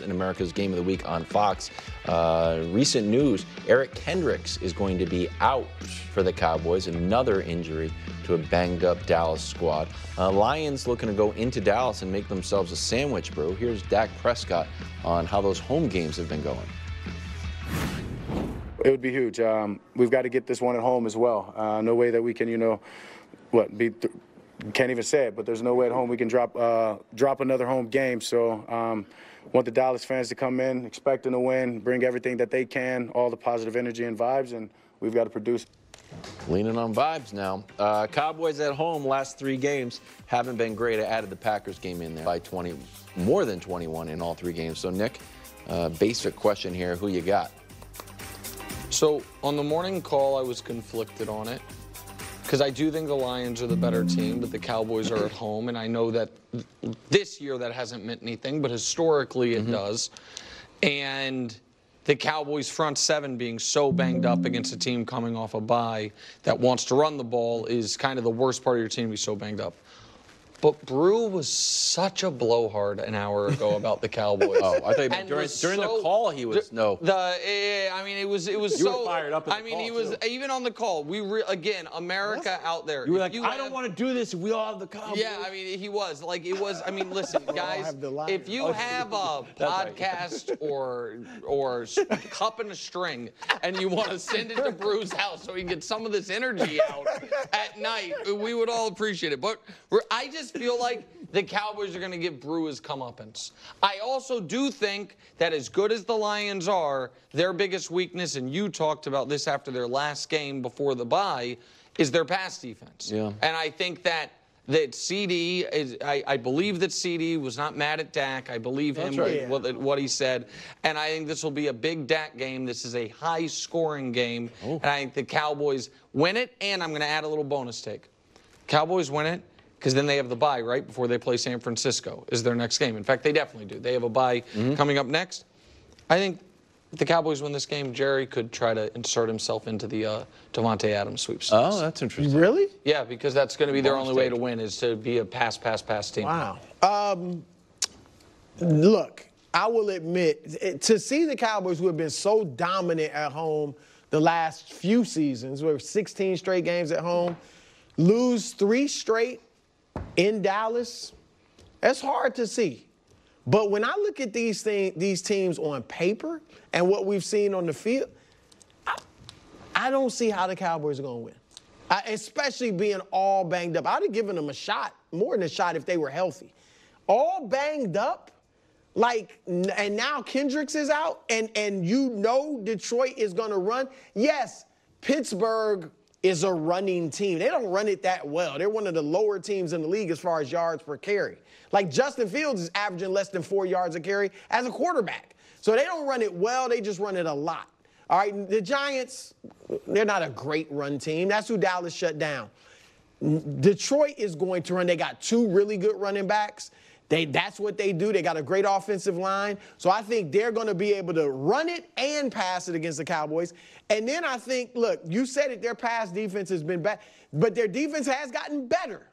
In America's Game of the Week on Fox. Uh, recent news Eric Kendricks is going to be out for the Cowboys, another injury to a banged up Dallas squad. Uh, Lions looking to go into Dallas and make themselves a sandwich, bro. Here's Dak Prescott on how those home games have been going. It would be huge. Um, we've got to get this one at home as well. Uh, no way that we can, you know, what be. Th- can't even say it, but there's no way at home we can drop uh, drop another home game. So um, want the Dallas fans to come in expecting to win, bring everything that they can, all the positive energy and vibes, and we've got to produce. Leaning on vibes now. Uh, Cowboys at home, last three games haven't been great. I added the Packers game in there by 20, more than 21 in all three games. So, Nick, uh, basic question here who you got? So, on the morning call, I was conflicted on it because I do think the Lions are the better team, but the Cowboys are at home. And I know that this year that hasn't meant anything, but historically it mm-hmm. does. And the Cowboys' front seven being so banged up against a team coming off a bye that wants to run the ball is kind of the worst part of your team to be so banged up. But Brou was such a blowhard an hour ago about the Cowboys. oh, I think during, during so, the call he was no. The uh, I mean it was it was you so fired up. I mean he was too. even on the call. We re, again America out there. You were like you I have, don't want to do this. We all have the Cowboys. Yeah, I mean he was like it was. I mean listen guys, if you have a podcast right. or or cup and a string and you want to send it to Brou's house so he can get some of this energy out at night, we would all appreciate it. But I just feel like the Cowboys are going to give Brou his comeuppance. I also do think that as good as the Lions are, their biggest weakness, and you talked about this after their last game before the bye, is their pass defense. Yeah. And I think that that CeeDee is, I, I, believe that CeeDee was not mad at Dak. I believe That's him right. what, what, he said, and I think this will be a big Dak game. This is a high-scoring game, oh. and I think the Cowboys win it. And I'm going to add a little bonus take: Cowboys win it because then they have the bye right before they play San Francisco is their next game. In fact, they definitely do. They have a bye mm-hmm. coming up next. I think if the Cowboys win this game, Jerry could try to insert himself into the uh, Davante Adams sweepstakes. Oh, that's interesting. Really? Yeah, because that's going to be their only way to win is to be a pass, pass, pass team. Wow. Um, look, I will admit to see the Cowboys who have been so dominant at home the last few seasons, where 16 straight games at home, lose three straight in Dallas, that's hard to see. But when I look at these thing, these teams on paper and what we've seen on the field, I, I don't see how the Cowboys are going to win. I, especially being all banged up. I'd have given them a shot, more than a shot, if they were healthy. All banged up, like, and now Kendricks is out, and and you know Detroit is going to run. Yes, Pittsburgh is a running team. They don't run it that well. They're one of the lower teams in the league as far as yards per carry. Like Justin Fields is averaging less than four yards a carry as a quarterback. So they don't run it well, they just run it a lot. All right, the Giants, they're not a great run team. That's who Dallas shut down. Detroit is going to run. They got two really good running backs. They, that's what they do. They got a great offensive line. So I think they're going to be able to run it and pass it against the Cowboys. And then I think, look, you said it, their pass defense has been bad, but their defense has gotten better.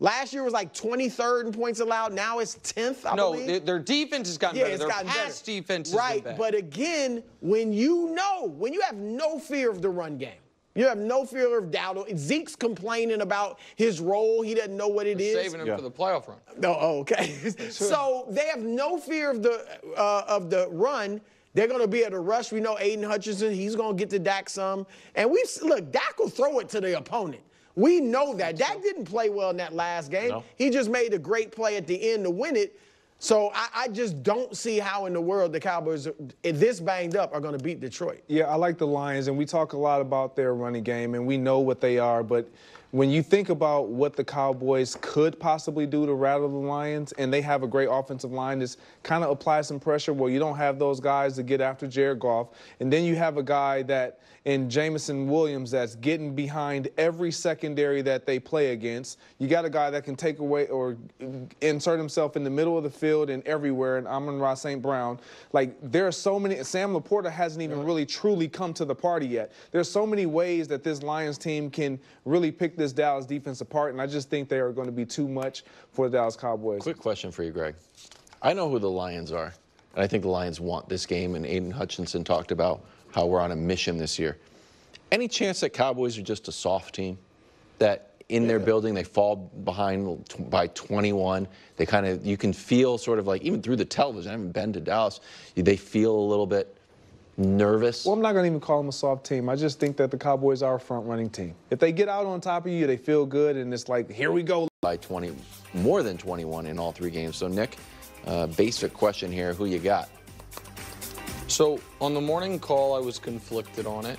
Last year was like 23rd in points allowed. Now it's 10th, I no, believe. their defense has gotten yeah, better. It's their gotten pass better. defense right, but again, when you know, when you have no fear of the run game, you have no fear of doubt. Zeke's complaining about his role. He doesn't know what it We're is. Saving him yeah. for the playoff run. No, oh, okay. so they have no fear of the uh, of the run. They're going to be at a rush. We know Aidan Hutchinson. He's going to get to Dak some. And we look, Dak will throw it to the opponent. We know that. Dak didn't play well in that last game. No. He just made a great play at the end to win it. So I, I, just don't see how in the world the Cowboys, this banged up, are going to beat Detroit. Yeah, I like the Lions, and we talk a lot about their running game, and we know what they are. But when you think about what the Cowboys could possibly do to rattle the Lions, and they have a great offensive line, is kind of apply some pressure where you don't have those guys to get after Jared Goff, and then you have a guy that in Jameson Williams that's getting behind every secondary that they play against. You got a guy that can take away or insert himself in the middle of the field and everywhere, and Amon-Ra St. Brown. Like there are so many. Sam LaPorta hasn't even really truly come to the party yet. There's so many ways that this Lions team can really pick this Dallas defense apart, and I just think they are going to be too much for the Dallas Cowboys. Quick question for you, Greg. I know who the Lions are. and I think the Lions want this game. And Aidan Hutchinson talked about how we're on a mission this year. Any chance that Cowboys are just a soft team? That in their building they fall behind by 21. They kind of you can feel sort of like even through the television. I haven't been to Dallas. They feel a little bit nervous. Well, I'm not going to even call them a soft team. I just think that the Cowboys are a front running team. If they get out on top of you, they feel good, and it's like, here we go. by 20, more than 21 in all three games. So Nick, uh, basic question here: Who you got? So on the morning call, I was conflicted on it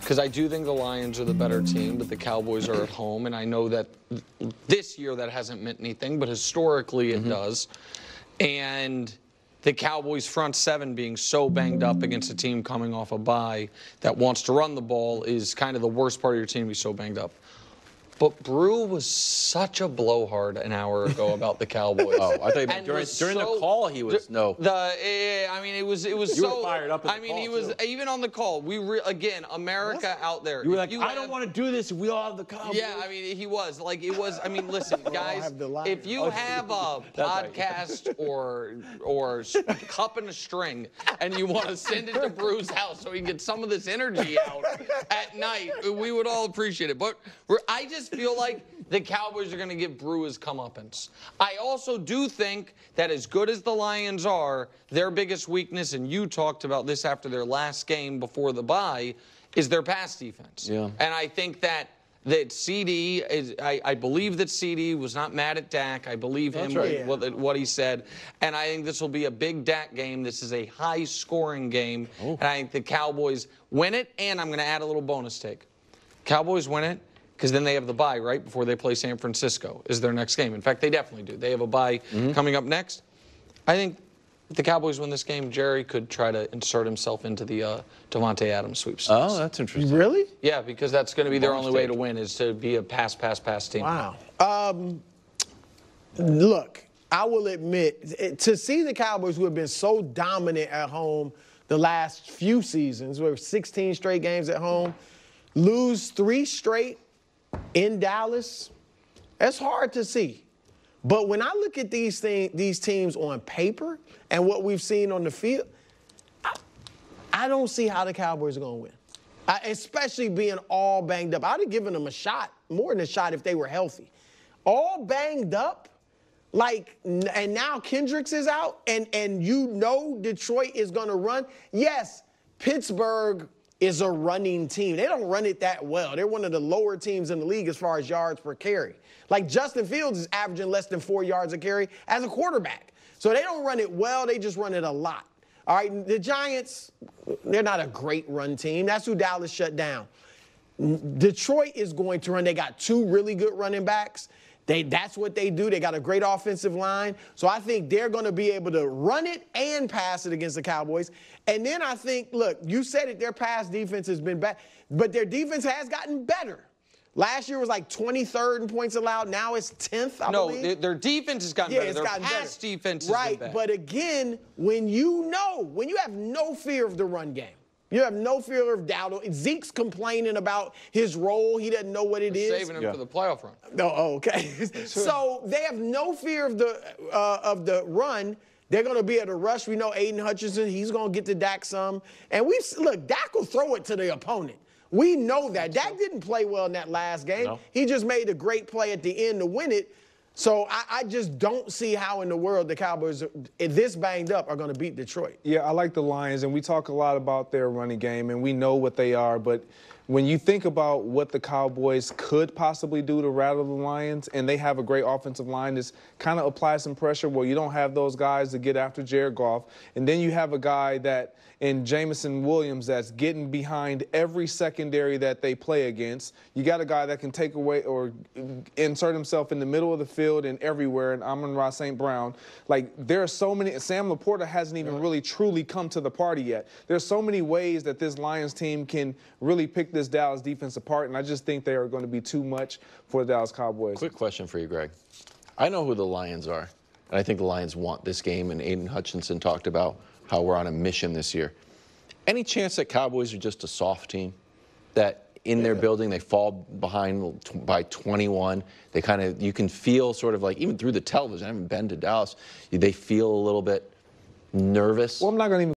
because I do think the Lions are the better team, but the Cowboys are at home, and I know that th- this year that hasn't meant anything, but historically it does. And the Cowboys' front seven being so banged up against a team coming off a bye that wants to run the ball is kind of the worst part of your team to be so banged up. But Brou was such a blowhard an hour ago about the Cowboys. Oh, I thought you meant during, during so- the call he was no. The eh, I mean, it was it was You were so fired up at I the mean, call, he was too. even on the call. We re, again, America out there. You were If like, I have- don't want to do this we all have the Cowboys. Yeah, I mean, he was like it was. I mean, listen, guys. have the line. If you have a podcast or or cup and a string, and you want to send it to Brou's house so he can get some of this energy out at night, we would all appreciate it. But we're, I just feel like the Cowboys are going to give Brou his comeuppance. I also do think that as good as the Lions are, their biggest weakness, and you talked about this after their last game before the bye, is their pass defense. Yeah. And I think that that CeeDee is. I, I believe that CeeDee was not mad at Dak. I believe him right. what, what he said, and I think this will be a big Dak game. This is a high-scoring game, oh. and I think the Cowboys win it. And I'm going to add a little bonus take: Cowboys win it because then they have the bye right before they play San Francisco. Is their next game? In fact, they definitely do. They have a bye coming up next. I think. If the Cowboys win this game, Jerry could try to insert himself into the uh, Davante Adams sweepstakes. Oh, that's interesting. Really? Yeah, because that's going to be their only way to win is to be a pass, pass, pass team. Wow. Um, look, I will admit, to see the Cowboys who have been so dominant at home the last few seasons, where 16 straight games at home, lose three straight in Dallas, that's hard to see. But when I look at these thing, these teams on paper and what we've seen on the field, I, I don't see how the Cowboys are going to win. I, especially being all banged up. I'd have given them a shot, more than a shot, if they were healthy. All banged up, like, and now Kendricks is out, and and you know Detroit is going to run. Yes, Pittsburgh is a running team. They don't run it that well. They're one of the lower teams in the league as far as yards per carry. Like Justin Fields is averaging less than four yards a carry as a quarterback. So they don't run it well. They just run it a lot. All right, the Giants, they're not a great run team. That's who Dallas shut down. Detroit is going to run. They got two really good running backs. They, that's what they do. They got a great offensive line. So I think they're going to be able to run it and pass it against the Cowboys. And then I think, look, you said it, their pass defense has been bad, but their defense has gotten better. Last year was like 23rd in points allowed. Now it's 10th, I No, believe. their, their defense has gotten Yeah, better. it's Their gotten pass better. defense right, but again, when you know, when you have no fear of the run game, you have no fear of doubt. Zeke's complaining about his role. He doesn't know what it is. saving him for the playoff run. No, oh, okay. so they have no fear of the uh, of the run. They're going to be at a rush. We know Aidan Hutchinson. He's going to get to Dak some. And we look, Dak will throw it to the opponent. We know that. Dak didn't play well in that last game. No. He just made a great play at the end to win it. So I, I just don't see how in the world the Cowboys, if this banged up, are going to beat Detroit. Yeah, I like the Lions, and we talk a lot about their running game, and we know what they are. But when you think about what the Cowboys could possibly do to rattle the Lions, and they have a great offensive line that's kind of applies some pressure. Well, you don't have those guys to get after Jared Goff, and then you have a guy that in Jameson Williams that's getting behind every secondary that they play against. You got a guy that can take away or insert himself in the middle of the field and everywhere, and Amon Ra St. Brown. Like, there are so many. Sam LaPorta hasn't even really truly come to the party yet. There's so many ways that this Lions team can really pick this Dallas defense apart, and I just think they are going to be too much for the Dallas Cowboys. Quick question for you, Greg. I know who the Lions are, and I think the Lions want this game. And Aidan Hutchinson talked about how we're on a mission this year. Any chance that Cowboys are just a soft team? That in their building they fall behind by 21. They kind of you can feel sort of like even through the television. I haven't been to Dallas. They feel a little bit Nervous? Well, I'm not going to even